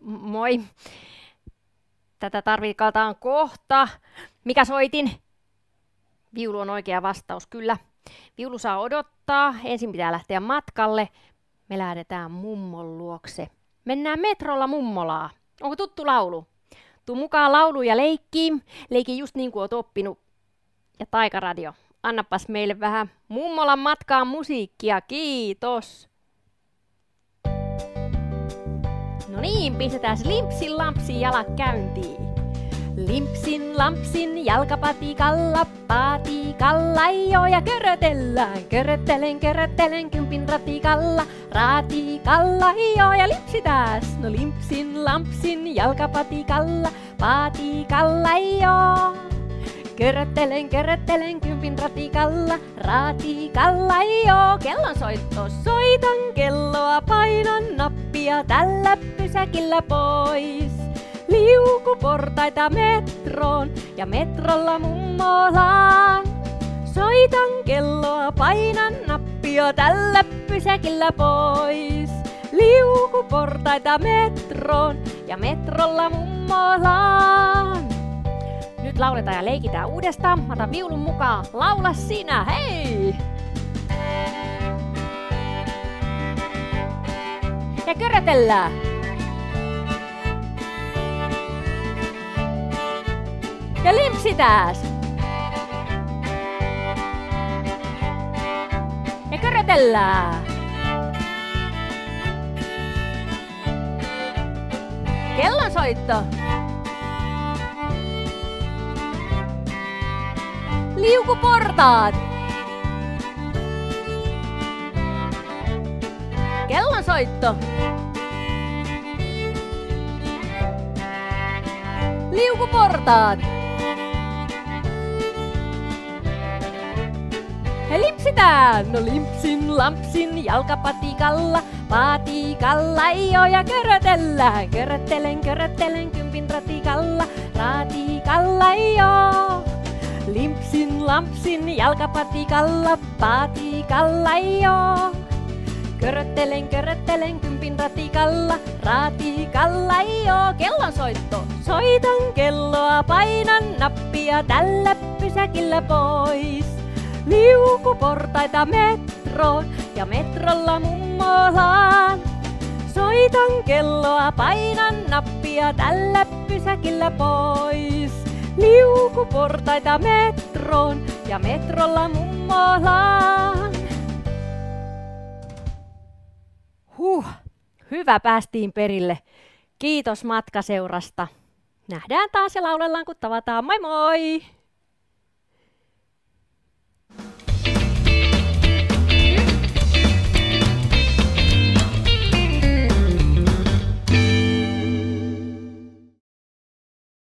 Moi. Tätä tarvikataan kohta. Mikä soitin? Viulu on oikea vastaus, kyllä. Viulu saa odottaa. Ensin pitää lähteä matkalle. Me lähdetään mummon luokse. Mennään metrolla mummolaa. Onko tuttu laulu? Tuu mukaan laulu ja leikkiin. Leiki just niin kuin oot oppinut. Ja Taikaradio, annapas meille vähän mummolan matkaan musiikkia. Kiitos. Niin, pistetään limpsin lampsin jalat käyntiin. Limpsin lampsin jalkapatikalla, patikalla jo ja körötellään. Köröttelen, köröttelen kympin ratikalla, ratikalla jo ja limpsitääs. No limpsin lampsin jalkapatikalla, patikalla jo. Köröttelen, köröttelen kympin ratikalla, ratikalla jo. Kellon soitto, soitan kelloa, painan nappia tällä pysäkillä pois. Liukuportaita metroon ja metrolla mummolaan. Soitan kelloa, painan nappia tällä pysäkillä pois. Liukuportaita metroon ja metrolla mummolaan. Nyt lauletaan ja leikitään uudestaan. Mä otan viulun mukaan. Laula sinä, hei! Ja körötellään. Ja limpsitääs. Ja körötellään. Kellonsoitto. Liukuportaat. Kellonsoitto. Liukuportaat. Ja limpsitään! No limpsin, lampsin, jalkapatikalla, patikalla jo ja körötellään. Köröttelen, köröttelen kympin ratikalla, ratikalla jo. Limpsin, lampsin, jalkapatikalla, patikalla jo. Köröttelen, köröttelen kympin ratikalla, ratikalla jo. Kellon soitto, soitan kelloa, painan nappia tällä pysäkillä pois. Liukuportaita metroon ja metrolla mummolaan. Soitan kelloa, painan nappia tällä pysäkillä pois. Liukuportaita metroon ja metrolla mummolaan. Huh, hyvä päästiin perille. Kiitos matkaseurasta. Nähdään taas ja laulellaan kun tavataan. Moi moi!